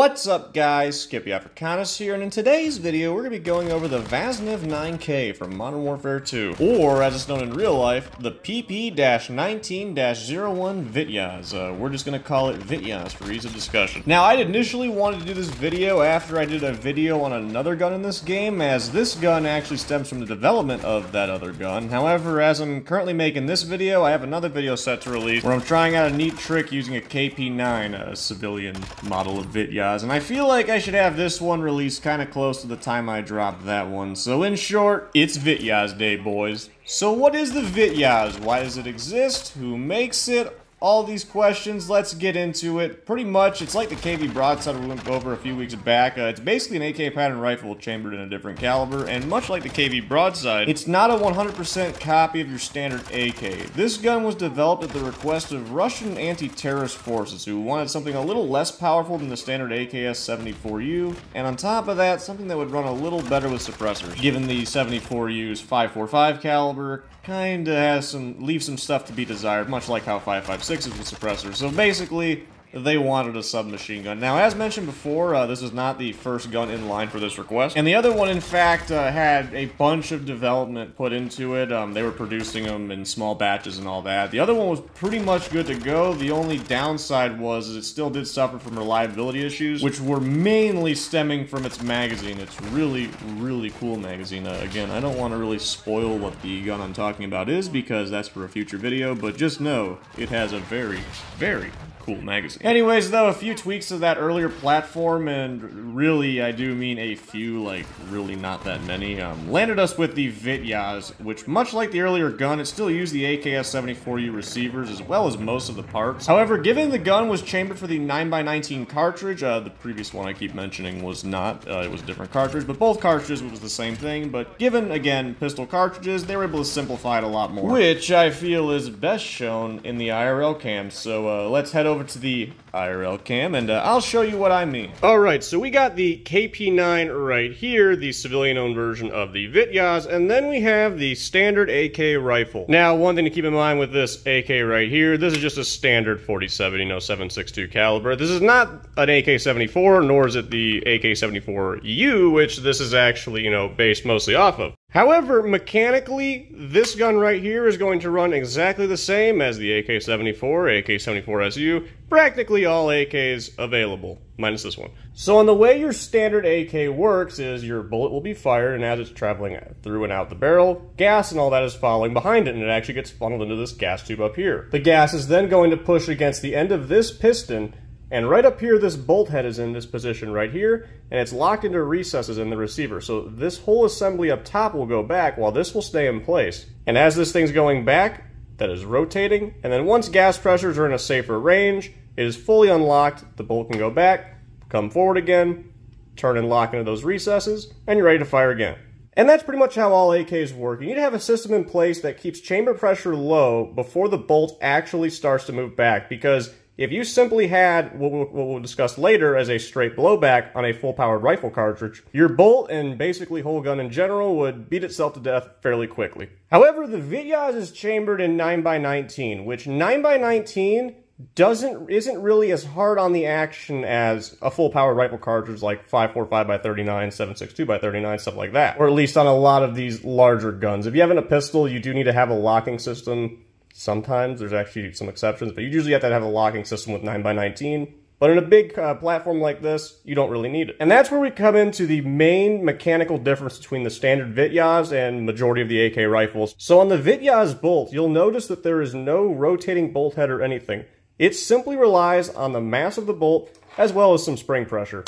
What's up guys, Scipio Africanus here, and in today's video we're going to be going over the Vaznev 9K from Modern Warfare 2, or as it's known in real life, the PP-19-01 Vityaz. Uh, we're just going to call it Vityaz for ease of discussion. Now I initially wanted to do this video after I did a video on another gun in this game, as this gun actually stems from the development of that other gun. However, as I'm currently making this video, I have another video set to release where I'm trying out a neat trick using a KP-9, a civilian model of Vityaz and I feel like I should have this one released kind of close to the time I dropped that one. So in short, it's Vityaz Day, boys. So what is the Vityaz? Why does it exist? Who makes it? All these questions. Let's get into it. Pretty much, it's like the KV broadside we went over a few weeks back. Uh, it's basically an AK pattern rifle chambered in a different caliber, and much like the KV broadside, it's not a 100% copy of your standard AK. This gun was developed at the request of Russian anti-terrorist forces who wanted something a little less powerful than the standard AKS-74U, and on top of that, something that would run a little better with suppressors, given the 74U's 545 caliber, kinda has some, leaves some stuff to be desired, much like how 556 is with suppressors. So basically, they wanted a submachine gun. Now, as mentioned before, uh, this is not the first gun in line for this request. And the other one, in fact, uh, had a bunch of development put into it. Um, they were producing them in small batches and all that. The other one was pretty much good to go. The only downside was it still did suffer from reliability issues, which were mainly stemming from its magazine. It's really, really cool magazine. Uh, again, I don't want to really spoil what the gun I'm talking about is because that's for a future video, but just know it has a very, very cool magazine. Anyways, though, a few tweaks to that earlier platform, and really, I do mean a few, like, really not that many, um, landed us with the Vityaz, which, much like the earlier gun, it still used the AKS-74U receivers as well as most of the parts. However, given the gun was chambered for the 9x19 cartridge, uh, the previous one I keep mentioning was not, uh, it was a different cartridge, but both cartridges was the same thing, but given, again, pistol cartridges, they were able to simplify it a lot more, which I feel is best shown in the IRL cam, so uh, let's head over to the IRL cam, and uh, I'll show you what I mean. Alright, so we got the KP9 right here, the civilian-owned version of the Vityaz, and then we have the standard AK rifle. Now, one thing to keep in mind with this AK right here, this is just a standard 47, you know, 7.62 caliber. This is not an AK-74, nor is it the AK-74U, which this is actually, you know, based mostly off of. However, mechanically, this gun right here is going to run exactly the same as the AK-74, AK-74SU, practically all AKs available, minus this one. So on the way your standard AK works is your bullet will be fired, and as it's traveling through and out the barrel, gas and all that is following behind it, and it actually gets funneled into this gas tube up here. The gas is then going to push against the end of this piston, and right up here, this bolt head is in this position right here, and it's locked into recesses in the receiver. So this whole assembly up top will go back while this will stay in place. And as this thing's going back, that is rotating, and then once gas pressures are in a safer range, it is fully unlocked, the bolt can go back, come forward again, turn and lock into those recesses, and you're ready to fire again. And that's pretty much how all AKs work. You need to have a system in place that keeps chamber pressure low before the bolt actually starts to move back because if you simply had what we'll, discuss later as a straight blowback on a full-powered rifle cartridge, your bolt and basically whole gun in general would beat itself to death fairly quickly. However, the Vityaz is chambered in 9x19, which 9x19 doesn't isn't really as hard on the action as a full powered rifle cartridge like 545 by 39 762 by 39 stuff like that. Or at least on a lot of these larger guns. If you have a pistol you do need to have a locking system Sometimes there's actually some exceptions, but you usually have to have a locking system with 9x19. But in a big uh, platform like this, you don't really need it. And that's where we come into the main mechanical difference between the standard Vityaz and majority of the AK rifles. So on the Vityaz bolt, you'll notice that there is no rotating bolt head or anything. It simply relies on the mass of the bolt as well as some spring pressure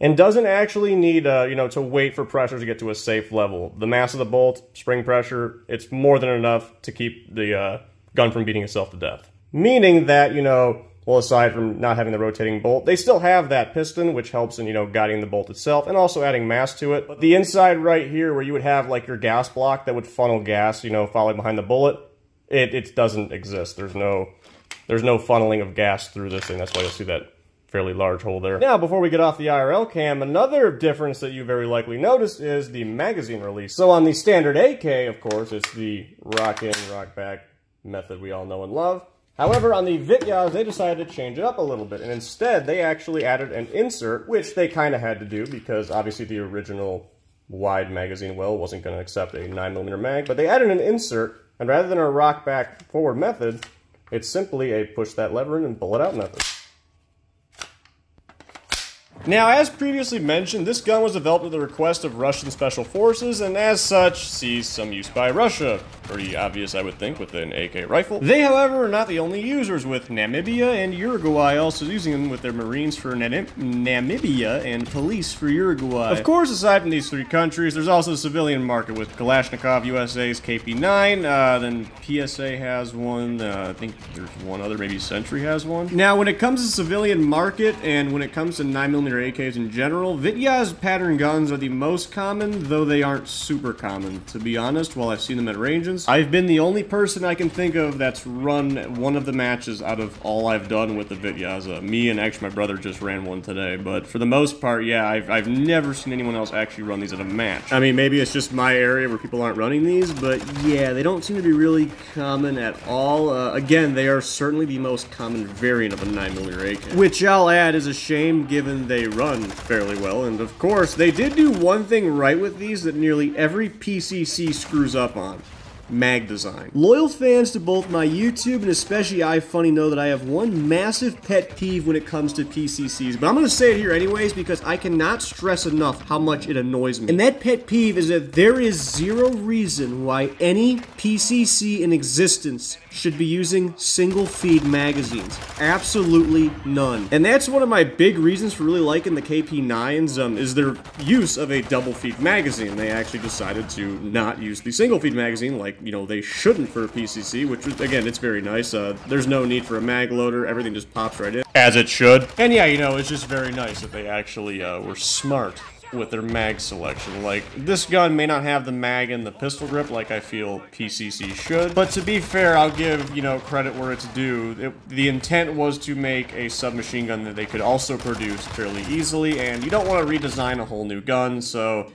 and doesn't actually need, uh, you know, to wait for pressure to get to a safe level. The mass of the bolt, spring pressure, it's more than enough to keep the uh, gun from beating itself to death. Meaning that, you know, well, aside from not having the rotating bolt, they still have that piston, which helps in, you know, guiding the bolt itself and also adding mass to it. But the inside right here, where you would have, like, your gas block that would funnel gas, you know, following behind the bullet, it, it doesn't exist. There's no, there's no funneling of gas through this thing. That's why you'll see that fairly large hole there. Now, before we get off the IRL cam, another difference that you very likely noticed is the magazine release. So on the standard AK, of course, it's the rock in, rock back method we all know and love. However, on the Vityaz, they decided to change it up a little bit, and instead they actually added an insert, which they kind of had to do because obviously the original wide magazine well wasn't going to accept a 9mm mag, but they added an insert, and rather than a rock back forward method, it's simply a push that lever in and pull it out method. Now, as previously mentioned, this gun was developed at the request of Russian Special Forces, and as such, sees some use by Russia. Pretty obvious, I would think, with an AK rifle. They, however, are not the only users, with Namibia and Uruguay also using them with their Marines for Nam Namibia and police for Uruguay. Of course, aside from these three countries, there's also the civilian market with Kalashnikov USA's KP-9, uh, then PSA has one, uh, I think there's one other, maybe Sentry has one. Now, when it comes to civilian market, and when it comes to 9mm AKs in general, Vityaz pattern guns are the most common, though they aren't super common, to be honest, while I've seen them at ranges. I've been the only person I can think of that's run one of the matches out of all I've done with the Vityaz. Uh, me and actually my brother just ran one today, but for the most part, yeah, I've, I've never seen anyone else actually run these at a match. I mean, maybe it's just my area where people aren't running these, but yeah, they don't seem to be really common at all. Uh, again, they are certainly the most common variant of a 9mm AK, which I'll add is a shame given they run fairly well, and of course, they did do one thing right with these that nearly every PCC screws up on mag design. Loyal fans to both my YouTube and especially iFunny know that I have one massive pet peeve when it comes to PCCs, but I'm going to say it here anyways because I cannot stress enough how much it annoys me. And that pet peeve is that there is zero reason why any PCC in existence should be using single feed magazines. Absolutely none. And that's one of my big reasons for really liking the KP9s um, is their use of a double feed magazine. They actually decided to not use the single feed magazine like you know, they shouldn't for a PCC, which, again, it's very nice. Uh, there's no need for a mag loader. Everything just pops right in. As it should. And yeah, you know, it's just very nice that they actually uh, were smart with their mag selection. Like, this gun may not have the mag and the pistol grip like I feel PCC should, but to be fair, I'll give, you know, credit where it's due. It, the intent was to make a submachine gun that they could also produce fairly easily, and you don't want to redesign a whole new gun, so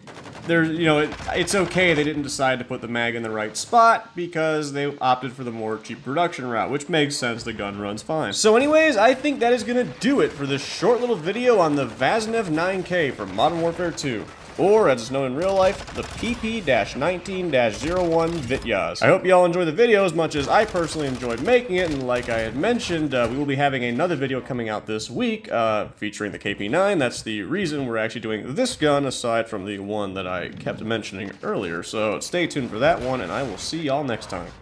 there's, you know, it, it's okay they didn't decide to put the mag in the right spot because they opted for the more cheap production route, which makes sense, the gun runs fine. So anyways, I think that is to do it for this short little video on the Vaznev 9K from Modern Warfare 2 or as it's known in real life, the PP-19-01 Vityaz. I hope you all enjoy the video as much as I personally enjoyed making it, and like I had mentioned, uh, we will be having another video coming out this week uh, featuring the KP-9. That's the reason we're actually doing this gun aside from the one that I kept mentioning earlier, so stay tuned for that one, and I will see y'all next time.